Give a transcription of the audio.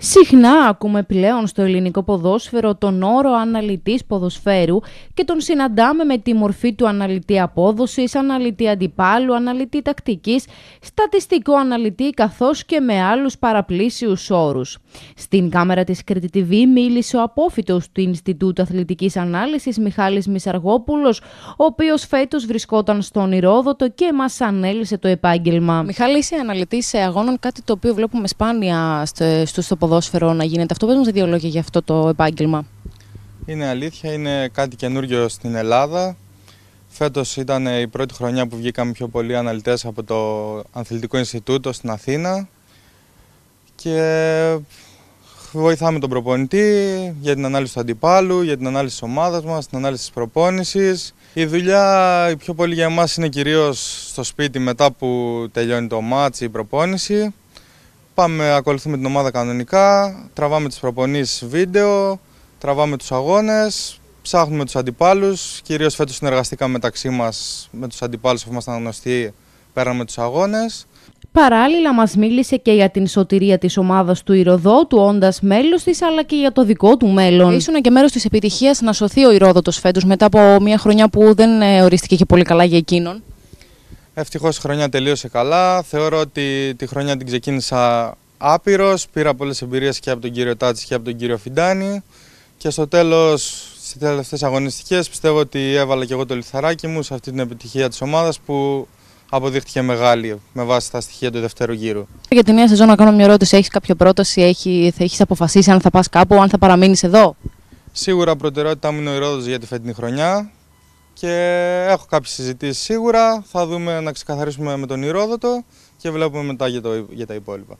Συχνά ακούμε πλέον στο ελληνικό ποδόσφαιρο τον όρο αναλυτής ποδοσφαίρου και τον συναντάμε με τη μορφή του αναλυτή απόδοσης, αναλυτή αντιπάλου, αναλυτή τακτικής, στατιστικό αναλυτή καθώς και με άλλους παραπλήσιους όρους. Στην κάμερα της Κρήτη TV μίλησε ο απόφοιτος του Ινστιτούτου Αθλητικής Ανάλυσης Μιχάλης Μισαργόπουλος, ο οποίος φέτος βρισκόταν στον Ηρόδοτο και μας ανέλυσε το επάγγελμα. Μιχάλη, είσαι αναλυτής αγώνων, κάτι το οποίο βλέπουμε σπάνια στο, στο ποδόσφαιρο να γίνεται αυτό. Πες μας δύο λόγια για αυτό το επάγγελμα. Είναι αλήθεια, είναι κάτι καινούργιο στην Ελλάδα. Φέτος ήταν η πρώτη χρονιά που βγήκαμε πιο πολλοί αναλυτές από το Αθλητικό Ινστιτούτο στην Αθήνα και βοηθάμε τον προπονητή για την ανάλυση του αντιπάλου, για την ανάλυση της ομάδας μας, την ανάλυση της προπόνησης. Η δουλειά η πιο πολύ για εμάς είναι κυρίως στο σπίτι μετά που τελειώνει το μάτς, η προπόνηση. Πάμε, ακολουθούμε την ομάδα κανονικά, τραβάμε τις προπονήσεις βίντεο, τραβάμε τους αγώνες, ψάχνουμε τους αντιπάλους. Κυρίως φέτος συνεργαστήκαμε μεταξύ μας με τους αντιπάλους που ήμασταν γνωστοί, πέραμε τους αγώνες. Παράλληλα μας μίλησε και για την σωτηρία της ομάδας του Ηροδότου, όντας μέλος της, αλλά και για το δικό του μέλλον. Ήσουν και μέρος της επιτυχίας να σωθεί ο Ηρόδοτος φέτος μετά από μια χρονιά που δεν ε, ορίστηκε και πολύ καλά για εκείνον. Ευτυχώς η χρονιά τελείωσε καλά. Θεωρώ ότι τη χρονιά την ξεκίνησα άπειρος. Πήρα πολλές εμπειρίες και από τον κύριο Τάτσης και από τον κύριο Φιντάνη. Και στο τέλος, στις τελευταίες αγωνιστικές, πιστεύω ότι έβαλα και εγώ το λιθαράκι μου σε αυτή την επιτυχία της ομάδας που αποδείχτηκε μεγάλη με βάση τα στοιχεία του δεύτερου γύρου. Για τη νέα σεζόν να κάνω μια ερώτηση. Έχεις κάποια πρόταση, έχει, θα έχεις αποφασίσει αν θα πας κάπου, αν θα παραμείνεις εδώ; Σίγουρα προτεραιότητά μου είναι ο Ηρόδος για τη φετινή χρονιά και έχω κάποιες συζητήσεις σίγουρα. Θα δούμε να ξεκαθαρίσουμε με τον Ηρόδοτο και βλέπουμε μετά για, το, για τα υπόλοιπα.